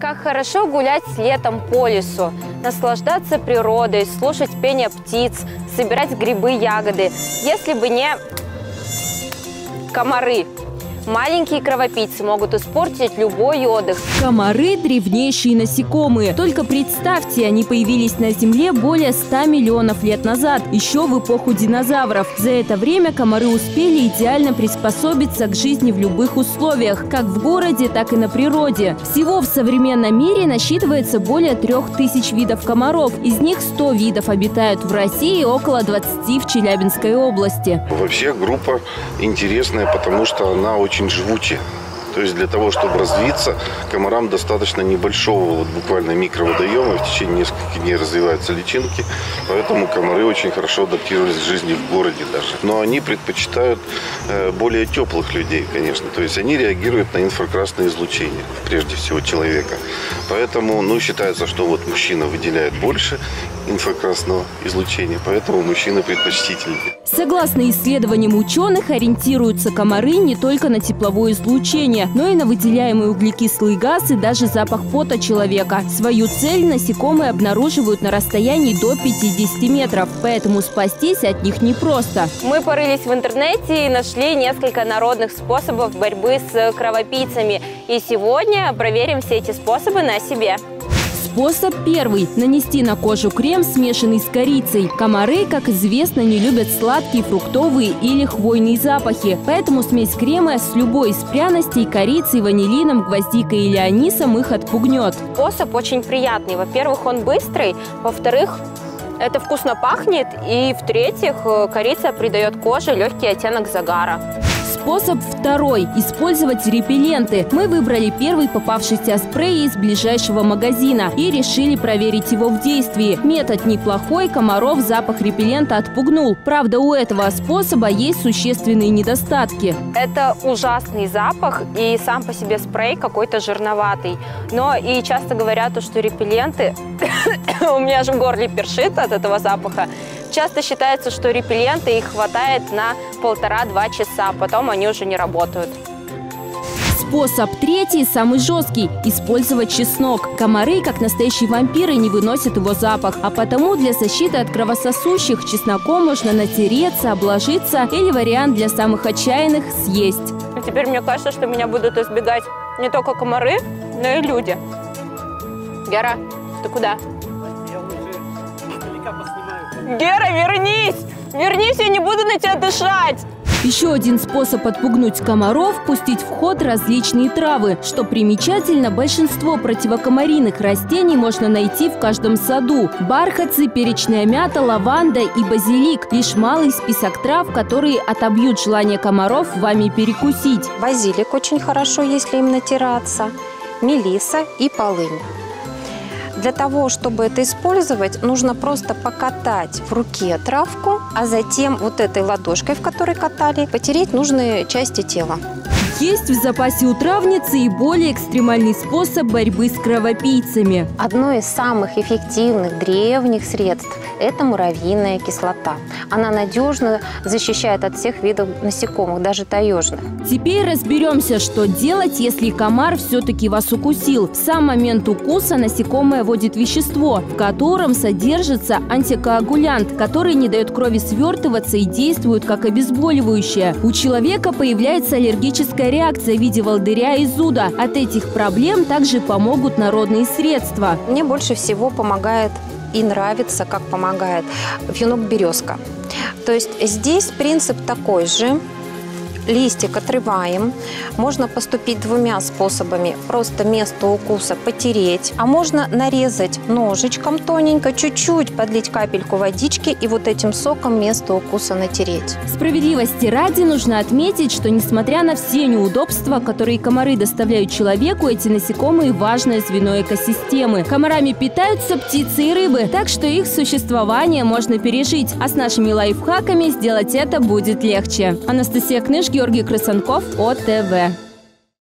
Как хорошо гулять летом по лесу, наслаждаться природой, слушать пение птиц, собирать грибы, ягоды. Если бы не комары. Маленькие кровопийцы могут испортить любой отдых. Комары – древнейшие насекомые. Только представьте, они появились на Земле более 100 миллионов лет назад, еще в эпоху динозавров. За это время комары успели идеально приспособиться к жизни в любых условиях, как в городе, так и на природе. Всего в современном мире насчитывается более трех тысяч видов комаров. Из них 100 видов обитают в России и около 20 в Челябинской области. Вообще группа интересная, потому что она очень очень живучие. То есть для того, чтобы развиться, комарам достаточно небольшого, вот буквально микроводоема. В течение нескольких дней развиваются личинки. Поэтому комары очень хорошо адаптировались к жизни в городе даже. Но они предпочитают э, более теплых людей, конечно. То есть они реагируют на инфракрасное излучение, прежде всего человека. Поэтому, ну, считается, что вот мужчина выделяет больше инфракрасного излучения, поэтому мужчины предпочтительнее. Согласно исследованиям ученых, ориентируются комары не только на тепловое излучение, но и на выделяемый углекислый газ и даже запах пота человека. Свою цель насекомые обнаруживают на расстоянии до 50 метров, поэтому спастись от них непросто. Мы порылись в интернете и нашли несколько народных способов борьбы с кровопийцами. И сегодня проверим все эти способы на себе. Способ первый – нанести на кожу крем, смешанный с корицей. Комары, как известно, не любят сладкие, фруктовые или хвойные запахи. Поэтому смесь крема с любой из пряностей, корицей, ванилином, гвоздикой или анисом их отпугнет. Способ очень приятный. Во-первых, он быстрый. Во-вторых, это вкусно пахнет. И в-третьих, корица придает коже легкий оттенок загара. Способ второй – использовать репелленты. Мы выбрали первый попавшийся спрей из ближайшего магазина и решили проверить его в действии. Метод неплохой, комаров запах репеллента отпугнул. Правда, у этого способа есть существенные недостатки. Это ужасный запах и сам по себе спрей какой-то жирноватый. Но и часто говорят, что репелленты, у меня же в горле першит от этого запаха, Часто считается, что репелленты их хватает на полтора-два часа, потом они уже не работают. Способ третий, самый жесткий – использовать чеснок. Комары, как настоящие вампиры, не выносят его запах, а потому для защиты от кровососущих чесноком можно натереться, обложиться или вариант для самых отчаянных – съесть. А теперь мне кажется, что меня будут избегать не только комары, но и люди. Гера, ты куда? Гера, вернись! Вернись, я не буду на тебя дышать! Еще один способ отпугнуть комаров – пустить в ход различные травы. Что примечательно, большинство противокомариных растений можно найти в каждом саду. Бархатцы, перечная мята, лаванда и базилик – лишь малый список трав, которые отобьют желание комаров вами перекусить. Базилик очень хорошо, если им натираться, мелиса и полынь. Для того, чтобы это использовать, нужно просто покатать в руке травку, а затем вот этой ладошкой, в которой катали, потереть нужные части тела. Есть в запасе у травницы и более экстремальный способ борьбы с кровопийцами. Одно из самых эффективных древних средств – это муравьиная кислота. Она надежно защищает от всех видов насекомых, даже таежных. Теперь разберемся, что делать, если комар все-таки вас укусил. В сам момент укуса насекомое вводит вещество, в котором содержится антикоагулянт, который не дает крови свертываться и действует как обезболивающее. У человека появляется аллергическая реакция в виде волдыря и зуда. От этих проблем также помогут народные средства. Мне больше всего помогает и нравится, как помогает вьюнок березка. То есть здесь принцип такой же – листик отрываем. Можно поступить двумя способами. Просто место укуса потереть, а можно нарезать ножичком тоненько, чуть-чуть подлить капельку водички и вот этим соком место укуса натереть. Справедливости ради нужно отметить, что несмотря на все неудобства, которые комары доставляют человеку, эти насекомые – важное звено экосистемы. Комарами питаются птицы и рыбы, так что их существование можно пережить. А с нашими лайфхаками сделать это будет легче. Анастасия Книж, Георгий Красанков, ОТВ.